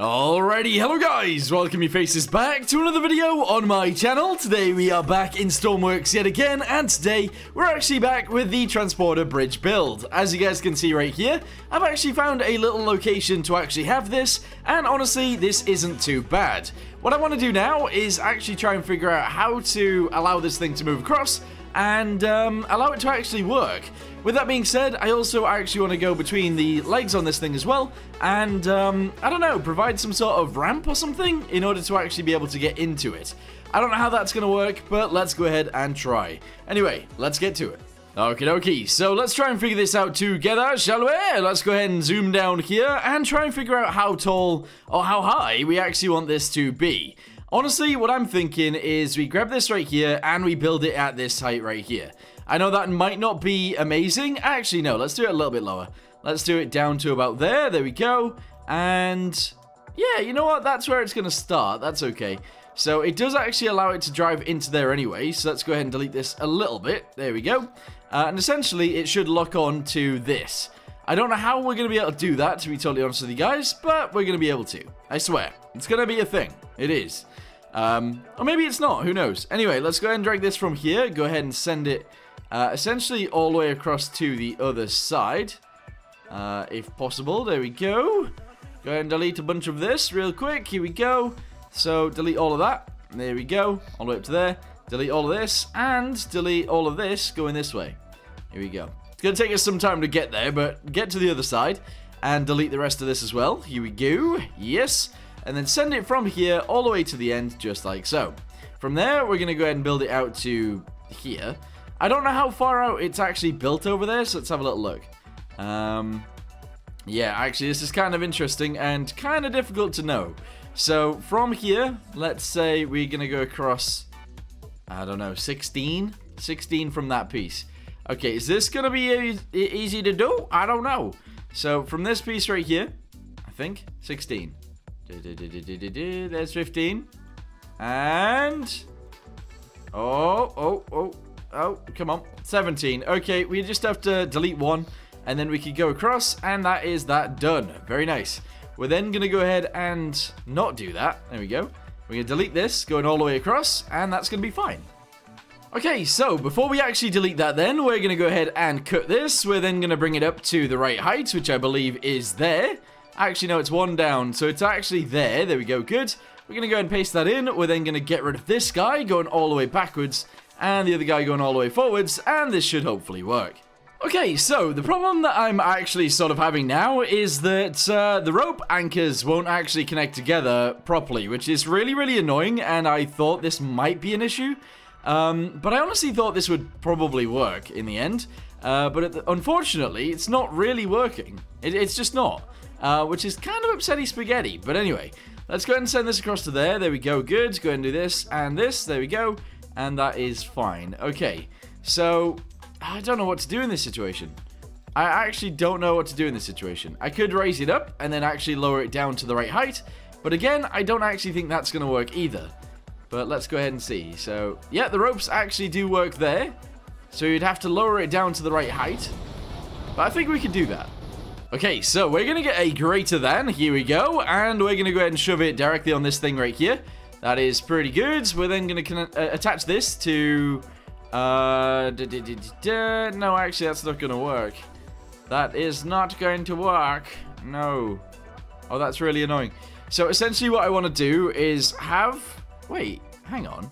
Alrighty, hello guys, welcome your faces back to another video on my channel. Today we are back in Stormworks yet again, and today we're actually back with the Transporter Bridge build. As you guys can see right here, I've actually found a little location to actually have this, and honestly, this isn't too bad. What I want to do now is actually try and figure out how to allow this thing to move across, and um, allow it to actually work. With that being said, I also actually want to go between the legs on this thing as well, and, um, I don't know, provide some sort of ramp or something in order to actually be able to get into it. I don't know how that's going to work, but let's go ahead and try. Anyway, let's get to it. Okie dokie, so let's try and figure this out together, shall we? Let's go ahead and zoom down here and try and figure out how tall or how high we actually want this to be. Honestly, what I'm thinking is we grab this right here and we build it at this height right here. I know that might not be amazing. Actually, no, let's do it a little bit lower. Let's do it down to about there. There we go. And yeah, you know what? That's where it's going to start. That's okay. So it does actually allow it to drive into there anyway. So let's go ahead and delete this a little bit. There we go. Uh, and essentially, it should lock on to this. I don't know how we're going to be able to do that, to be totally honest with you guys, but we're going to be able to. I swear. It's going to be a thing. It is. Um, or maybe it's not. Who knows? Anyway, let's go ahead and drag this from here. Go ahead and send it uh, essentially all the way across to the other side. Uh, if possible. There we go. Go ahead and delete a bunch of this real quick. Here we go. So delete all of that. There we go. All the way up to there. Delete all of this. And delete all of this going this way. Here we go. It's going to take us some time to get there, but get to the other side. And delete the rest of this as well. Here we go. Yes. And then send it from here all the way to the end, just like so. From there, we're going to go ahead and build it out to here. I don't know how far out it's actually built over there, so let's have a little look. Um, yeah, actually, this is kind of interesting and kind of difficult to know. So, from here, let's say we're going to go across, I don't know, 16? 16 from that piece. Okay, is this going to be e easy to do? I don't know. So, from this piece right here, I think, 16. There's 15. And... Oh, oh, oh. Oh, come on. 17. Okay, we just have to delete one, and then we can go across, and that is that done. Very nice. We're then going to go ahead and not do that. There we go. We're going to delete this, going all the way across, and that's going to be fine. Okay, so before we actually delete that then, we're going to go ahead and cut this. We're then going to bring it up to the right height, which I believe is there. Actually, no, it's one down, so it's actually there. There we go, good. We're going to go and paste that in. We're then going to get rid of this guy, going all the way backwards, and the other guy going all the way forwards, and this should hopefully work. Okay, so the problem that I'm actually sort of having now is that uh, the rope anchors won't actually connect together properly, which is really, really annoying, and I thought this might be an issue. Um, but I honestly thought this would probably work in the end. Uh, but the, unfortunately, it's not really working. It, it's just not. Uh, which is kind of upsetting spaghetti. But anyway, let's go ahead and send this across to there. There we go. Good. Go ahead and do this and this. There we go and that is fine. Okay, so I don't know what to do in this situation. I actually don't know what to do in this situation. I could raise it up and then actually lower it down to the right height, but again, I don't actually think that's going to work either. But let's go ahead and see. So, yeah, the ropes actually do work there. So you'd have to lower it down to the right height. But I think we could do that. Okay, so we're going to get a greater than. Here we go. And we're going to go ahead and shove it directly on this thing right here. That is pretty good. We're then going to uh, attach this to... Uh, da, da, da, no, actually, that's not going to work. That is not going to work. No. Oh, that's really annoying. So, essentially, what I want to do is have... Wait, hang on.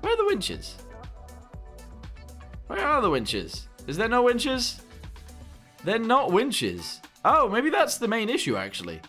Where are the winches? Where are the winches? Is there no winches? They're not winches. Oh, maybe that's the main issue, actually.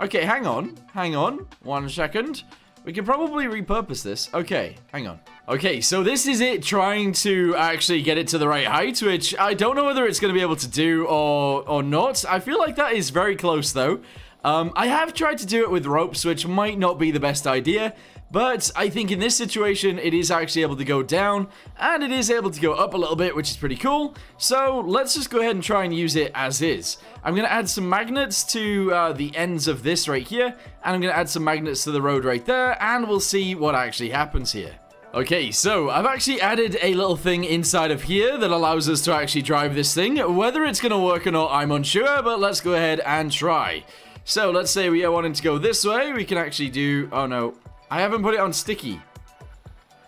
Okay, hang on. Hang on. One second. We can probably repurpose this. Okay, hang on. Okay, so this is it trying to actually get it to the right height, which I don't know whether it's going to be able to do or, or not. I feel like that is very close, though. Um, I have tried to do it with ropes, which might not be the best idea, but I think in this situation, it is actually able to go down, and it is able to go up a little bit, which is pretty cool. So let's just go ahead and try and use it as is. I'm going to add some magnets to uh, the ends of this right here, and I'm going to add some magnets to the road right there, and we'll see what actually happens here. Okay, so I've actually added a little thing inside of here that allows us to actually drive this thing. Whether it's going to work or not, I'm unsure, but let's go ahead and try. So let's say we are wanting to go this way. We can actually do... Oh, no. I haven't put it on sticky.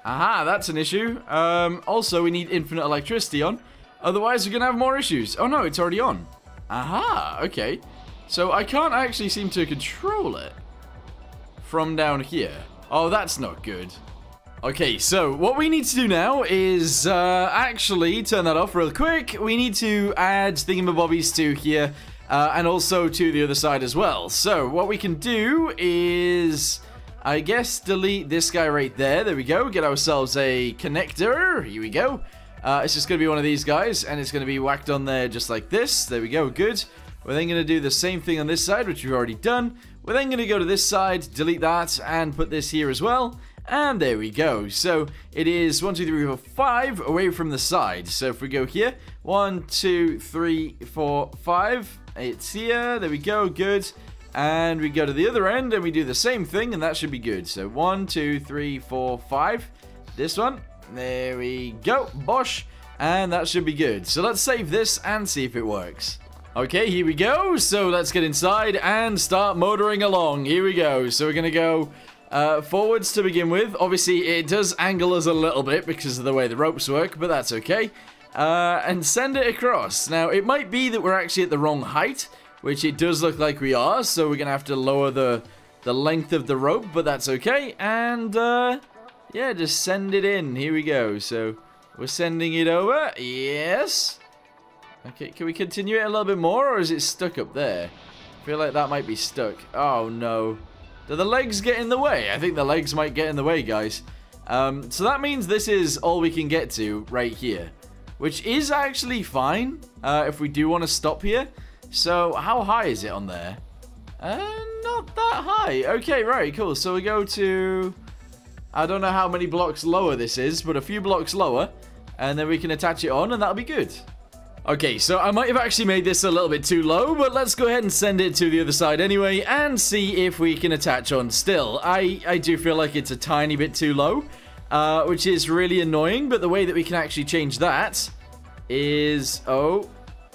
Aha, that's an issue. Um, also, we need infinite electricity on. Otherwise, we're going to have more issues. Oh, no, it's already on. Aha, okay. So I can't actually seem to control it from down here. Oh, that's not good. Okay, so what we need to do now is uh, actually turn that off real quick. We need to add thingamabobbies to here uh, and also to the other side as well. So what we can do is, I guess, delete this guy right there. There we go. Get ourselves a connector. Here we go. Uh, it's just going to be one of these guys, and it's going to be whacked on there just like this. There we go. Good. We're then going to do the same thing on this side, which we've already done. We're then going to go to this side, delete that, and put this here as well. And there we go. So it is one, two, three, four, five away from the side. So if we go here, one, two, three, four, five. It's here. There we go. Good. And we go to the other end and we do the same thing and that should be good. So one, two, three, four, five. This one. There we go. Bosh. And that should be good. So let's save this and see if it works. Okay, here we go. So let's get inside and start motoring along. Here we go. So we're going to go uh, forwards to begin with. Obviously, it does angle us a little bit because of the way the ropes work, but that's okay. Uh, and send it across. Now, it might be that we're actually at the wrong height, which it does look like we are, so we're going to have to lower the, the length of the rope, but that's okay. And, uh, yeah, just send it in. Here we go. So, we're sending it over. Yes. Okay, can we continue it a little bit more, or is it stuck up there? I feel like that might be stuck. Oh, no. Do the legs get in the way? I think the legs might get in the way, guys. Um, so that means this is all we can get to right here. Which is actually fine uh, if we do want to stop here. So how high is it on there? Uh, not that high. Okay, right, cool. So we go to... I don't know how many blocks lower this is, but a few blocks lower. And then we can attach it on and that'll be good. Okay, so I might have actually made this a little bit too low, but let's go ahead and send it to the other side anyway and see if we can attach on still. I, I do feel like it's a tiny bit too low, uh, which is really annoying, but the way that we can actually change that is... Oh,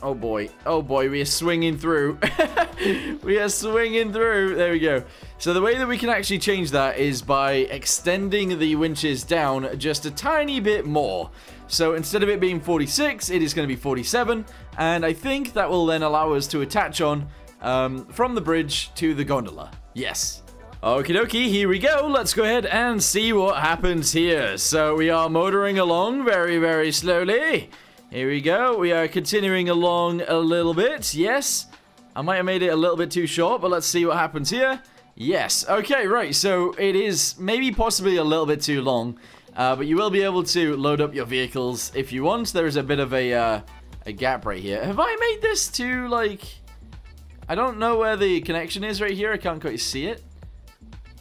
oh boy, oh boy, we are swinging through. we are swinging through. There we go. So the way that we can actually change that is by extending the winches down just a tiny bit more. So instead of it being 46, it is going to be 47. And I think that will then allow us to attach on um, from the bridge to the gondola. Yes. Okie dokie, here we go. Let's go ahead and see what happens here. So we are motoring along very, very slowly. Here we go. We are continuing along a little bit. Yes. I might have made it a little bit too short, but let's see what happens here. Yes. Okay, right. So it is maybe possibly a little bit too long. Uh, but you will be able to load up your vehicles if you want. There is a bit of a, uh, a gap right here. Have I made this to, like... I don't know where the connection is right here. I can't quite see it.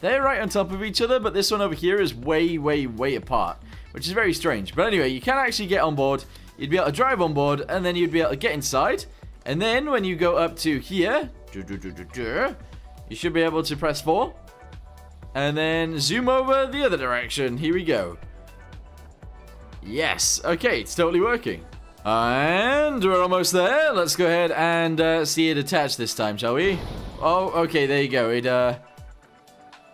They're right on top of each other, but this one over here is way, way, way apart. Which is very strange. But anyway, you can actually get on board. You'd be able to drive on board, and then you'd be able to get inside. And then when you go up to here, you should be able to press 4. And then zoom over the other direction. Here we go. Yes. Okay, it's totally working. And we're almost there. Let's go ahead and uh, see it attached this time, shall we? Oh, okay, there you go. It, uh,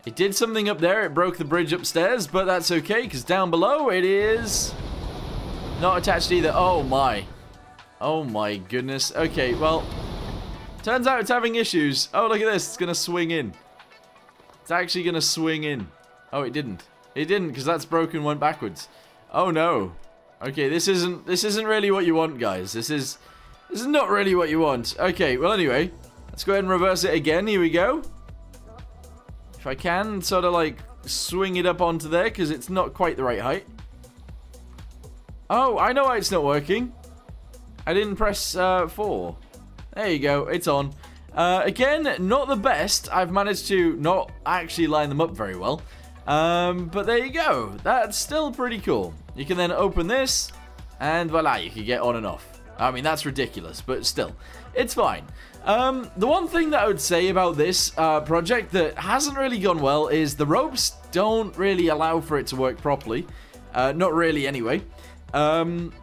it did something up there. It broke the bridge upstairs, but that's okay, because down below it is not attached either. Oh, my. Oh, my goodness. Okay, well, turns out it's having issues. Oh, look at this. It's going to swing in. It's actually going to swing in. Oh, it didn't. It didn't because that's broken went backwards. Oh no. Okay, this isn't this isn't really what you want, guys. This is this is not really what you want. Okay, well anyway, let's go ahead and reverse it again. Here we go. If I can, sort of like swing it up onto there because it's not quite the right height. Oh, I know why it's not working. I didn't press uh, 4. There you go, it's on. Uh, again, not the best. I've managed to not actually line them up very well. Um, but there you go. That's still pretty cool. You can then open this, and voila, you can get on and off. I mean, that's ridiculous, but still, it's fine. Um, the one thing that I would say about this uh, project that hasn't really gone well is the ropes don't really allow for it to work properly. Uh, not really, anyway. Um,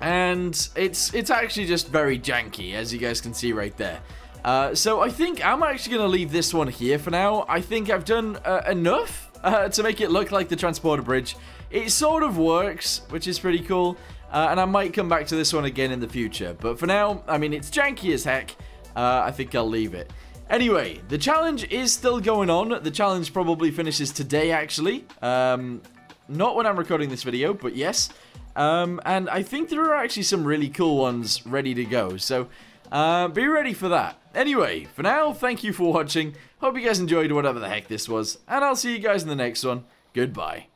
and it's it's actually just very janky, as you guys can see right there. Uh, so I think I'm actually going to leave this one here for now. I think I've done uh, enough uh, to make it look like the transporter bridge. It sort of works, which is pretty cool. Uh, and I might come back to this one again in the future. But for now, I mean, it's janky as heck. Uh, I think I'll leave it. Anyway, the challenge is still going on. The challenge probably finishes today, actually. Um, not when I'm recording this video, but yes. Um, and I think there are actually some really cool ones ready to go. So, uh, be ready for that. Anyway, for now, thank you for watching. Hope you guys enjoyed whatever the heck this was. And I'll see you guys in the next one. Goodbye.